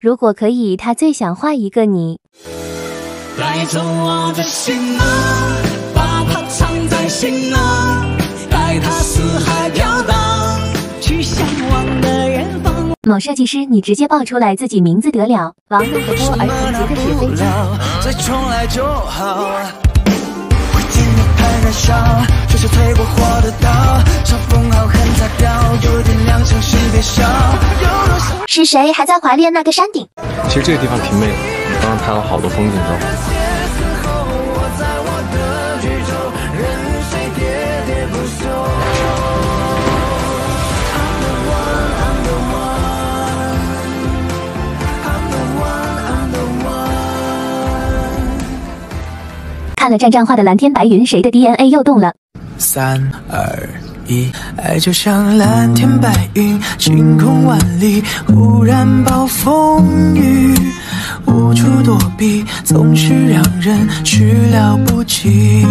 如果可以，他最想画一个你。带走我的心啊，把它藏在心啊，带它四海飘荡，去向往的远方。某设计师，你直接报出来自己名字得了。王梦和波儿童节的纸飞机。再重来就好。是谁还在怀恋那个山顶？其实这个地方挺美的，刚刚拍了好多风景照。看了战战画的蓝天白云，谁的 DNA 又动了？三二一，爱就像蓝天白云，晴空万里，忽然暴风雨，无处躲避，总是让人始料不及。